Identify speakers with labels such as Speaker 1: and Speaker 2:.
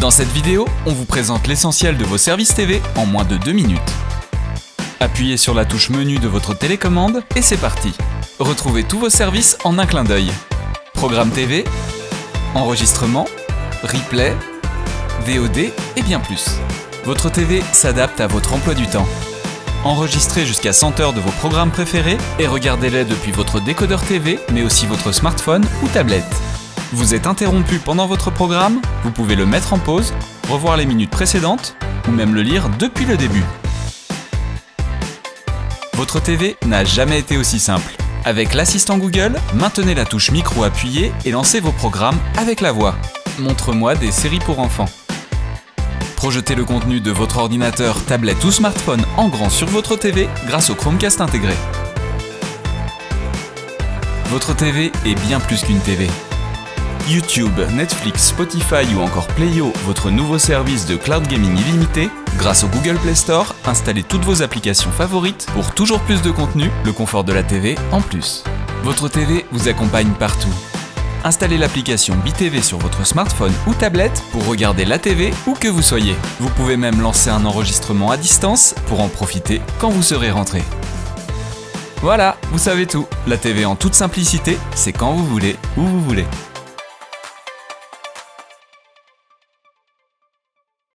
Speaker 1: Dans cette vidéo, on vous présente l'essentiel de vos services TV en moins de 2 minutes. Appuyez sur la touche menu de votre télécommande et c'est parti. Retrouvez tous vos services en un clin d'œil. Programme TV, enregistrement, replay, VOD et bien plus. Votre TV s'adapte à votre emploi du temps. Enregistrez jusqu'à 100 heures de vos programmes préférés et regardez-les depuis votre décodeur TV, mais aussi votre smartphone ou tablette. Vous êtes interrompu pendant votre programme, vous pouvez le mettre en pause, revoir les minutes précédentes ou même le lire depuis le début. Votre TV n'a jamais été aussi simple. Avec l'assistant Google, maintenez la touche micro appuyée et lancez vos programmes avec la voix. Montre-moi des séries pour enfants. Projetez le contenu de votre ordinateur, tablette ou smartphone en grand sur votre TV grâce au Chromecast intégré. Votre TV est bien plus qu'une TV. YouTube, Netflix, Spotify ou encore Playo, votre nouveau service de cloud gaming illimité, grâce au Google Play Store, installez toutes vos applications favorites pour toujours plus de contenu, le confort de la TV en plus. Votre TV vous accompagne partout. Installez l'application BTV sur votre smartphone ou tablette pour regarder la TV où que vous soyez. Vous pouvez même lancer un enregistrement à distance pour en profiter quand vous serez rentré. Voilà, vous savez tout. La TV en toute simplicité, c'est quand vous voulez, où vous voulez.